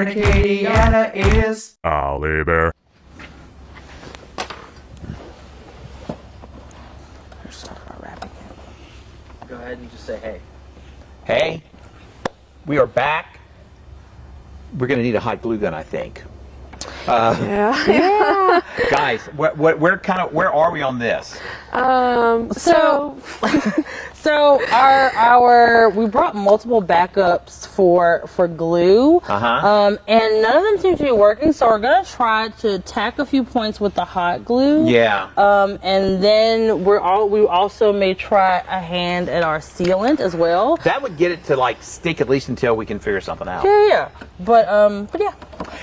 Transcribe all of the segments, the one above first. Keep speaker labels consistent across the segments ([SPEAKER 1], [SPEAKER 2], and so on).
[SPEAKER 1] and Acadiana is
[SPEAKER 2] Ollie Bear.
[SPEAKER 3] Go ahead and just say hey. Hey, we are back. We're going to need a hot glue gun, I think.
[SPEAKER 4] Yeah.
[SPEAKER 3] Guys, what, what, where kind of where are we on this?
[SPEAKER 4] Um, so,
[SPEAKER 5] So our our we brought multiple backups for for glue,
[SPEAKER 3] Uh-huh.
[SPEAKER 5] um, and none of them seem to be working. So we're gonna try to tack a few points with the hot glue.
[SPEAKER 3] Yeah.
[SPEAKER 5] Um, and then we're all we also may try a hand at our sealant as well.
[SPEAKER 3] That would get it to like stick at least until we can figure something out.
[SPEAKER 5] Yeah, yeah. But um, but yeah.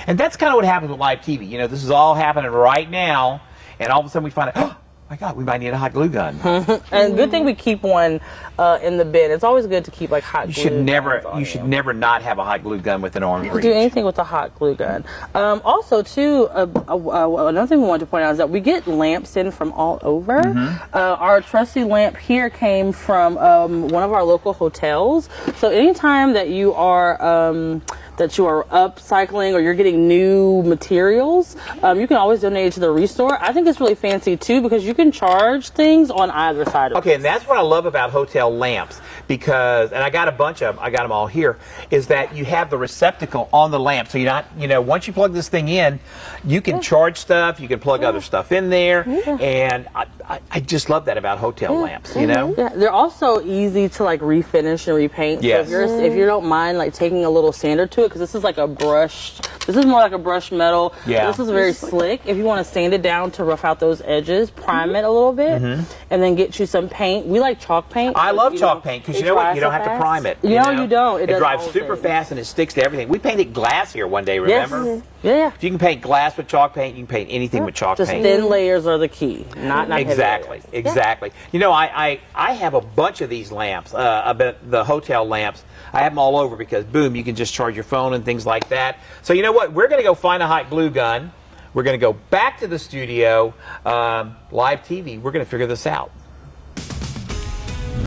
[SPEAKER 3] And that's kind of what happens with live TV. You know, this is all happening right now, and all of a sudden we find out, oh my God, we might need a hot glue gun.
[SPEAKER 5] And good thing we keep one uh, in the bin. It's always good to keep like hot
[SPEAKER 3] You
[SPEAKER 5] glue.
[SPEAKER 3] should never, you should never not have a hot glue gun with an arm
[SPEAKER 5] You
[SPEAKER 3] reach.
[SPEAKER 5] do anything with a hot glue gun. Um, also, too, uh, uh, uh, another thing we wanted to point out is that we get lamps in from all over.
[SPEAKER 3] Mm-hmm.
[SPEAKER 5] Uh, our trusty lamp here came from um, one of our local hotels. So anytime that you are um, that you are upcycling or you're getting new materials, um, you can always donate it to the restore. I think it's really fancy too because you can charge things on either side of.
[SPEAKER 3] Okay, and that's what I love about hotel lamps because, and I got a bunch of them, I got them all here, is that you have the receptacle on the lamp. So you're not, you know, once you plug this thing in, you can charge stuff, you can plug other stuff in there, and I, I, I just love that about hotel mm-hmm. lamps, you know?
[SPEAKER 5] Yeah, they're also easy to like refinish and repaint.
[SPEAKER 3] Yes.
[SPEAKER 5] So if you're if you don't mind like taking a little sander to it, because this is like a brushed. This is more like a brushed metal.
[SPEAKER 3] Yeah.
[SPEAKER 5] This is very slick. If you want to sand it down to rough out those edges, prime it a little bit, mm-hmm. and then get you some paint. We like chalk paint.
[SPEAKER 3] I love chalk
[SPEAKER 5] know,
[SPEAKER 3] paint because you know what? You don't
[SPEAKER 5] so
[SPEAKER 3] have to prime it.
[SPEAKER 5] You know, you don't. It,
[SPEAKER 3] It,
[SPEAKER 5] does
[SPEAKER 3] drives super
[SPEAKER 5] things.
[SPEAKER 3] fast and it sticks to everything. We painted glass here one day,
[SPEAKER 5] Yes.
[SPEAKER 3] remember?
[SPEAKER 5] Yeah, yeah.
[SPEAKER 3] If you can paint glass with chalk paint, you can paint anything with chalk
[SPEAKER 5] Just
[SPEAKER 3] paint.
[SPEAKER 5] thin layers are the key. Not not heavy
[SPEAKER 3] Exactly,
[SPEAKER 5] layers.
[SPEAKER 3] exactly. You know, I, I, I have a bunch of these lamps, uh, uh about the hotel lamps. I have them all over because, boom, you can just charge your phone and things like that. So, you know what? We're going to go find a hot glue gun. We're going to go back to the studio, um, live TV. We're going to figure this out.